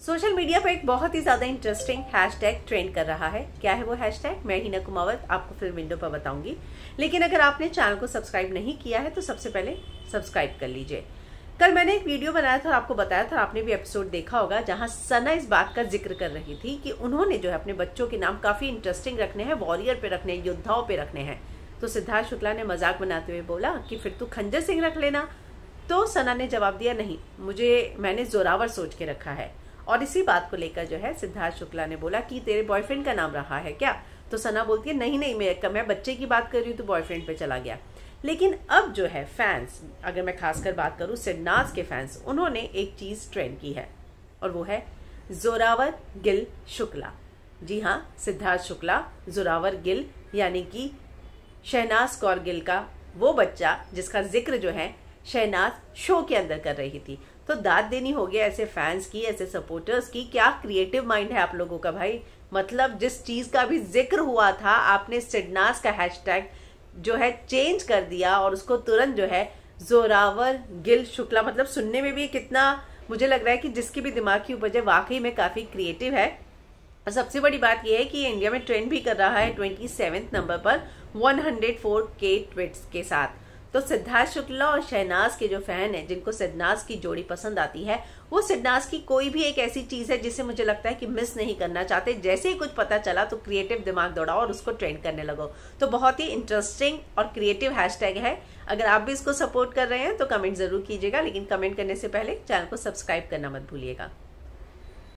Social media पर एक बहुत ही ज़्यादा इंटरेस्टिंग हैशटैग ट्रेंड कर रहा है। क्या है वो हैशटैग मैं हिना कुमावत आपको फिर विंडो पर बताऊँगी। लेकिन अगर आपने चैनल को सब्सक्राइब नहीं किया है तो सबसे पहले सब्सक्राइब कर लीजिए। कल मैंने एक वीडियो बनाया था आपको बताया था, आपने भी एपिसोड देखा होगा, जहाँ सना इस बात का ज़िक्र कर रही थी कि उन्होंने जो है अपने बच्चों के नाम काफ़ी इंटरेस्टिंग रखने हैं वॉरियर पे रखने हैं, योद्धाओं पे रखने हैं। तो सिद्धार्थ शुक्ला ने मज़ाक बनाते हुए बोला कि फिर तू खंजर सिंह रख लेना। तो सना ने जवाब दिया, नहीं, मुझे, मैंने जोरावर सोच के रखा है। और इसी बात को लेकर जो है सिद्धार्थ शुक्ला ने बोला कि तेरे बॉयफ्रेंड का नाम रहा है क्या? तो सना बोलती है, नहीं नहीं, मैं मैं बच्चे की बात कर रही हूँ तो बॉयफ्रेंड पे चला गया। लेकिन अब जो है फैंस अगर मैं खासकर बात करूँ सिडनाज के फैंस उन्होंने एक चीज़ ट्रेंड की है, और वो है जोरावर गिल शुक्ला। जी हाँ सिद्धार्थ शुक्ला, जोरावर गिल, यानी कि शहनाज कौर गिल का वो बच्चा, जिसका ज़िक्र जो है शहनाज शो के अंदर कर रही थी। तो दाद देनी होगी ऐसे फैंस की, ऐसे सपोर्टर्स की। क्या क्रिएटिव माइंड है आप लोगों का भाई? मतलब जिस चीज़ का भी ज़िक्र हुआ था, आपने सिडनास का हैशटैग जो है चेंज कर दिया और उसको तुरंत जो है जोरावर, गिल, शुक्ला मतलब सुनने में भी कितना मुझे लग रहा है कि जिसकी भी दिमाग की उपज है, वाकई में काफ़ी क्रिएटिव है। और सबसे बड़ी बात यह है कि इंडिया में ट्रेंड भी कर रहा है ट्वेंटी नंबर पर 104 के ट्विट्स के साथ। तो सिद्धार्थ शुक्ला और शहनाज के जो फ़ैन है, जिनको सिद्धनाज की जोड़ी पसंद आती है, वो सिद्धनाज की कोई भी एक ऐसी चीज़ है जिसे मुझे लगता है कि मिस नहीं करना चाहते। जैसे ही कुछ पता चला तो क्रिएटिव दिमाग दौड़ाओ और उसको ट्रेंड करने लगो। तो बहुत ही इंटरेस्टिंग और क्रिएटिव हैशटैग है। अगर आप भी इसको सपोर्ट कर रहे हैं तो कमेंट ज़रूर कीजिएगा, लेकिन कमेंट करने से पहले चैनल को सब्सक्राइब करना मत भूलिएगा।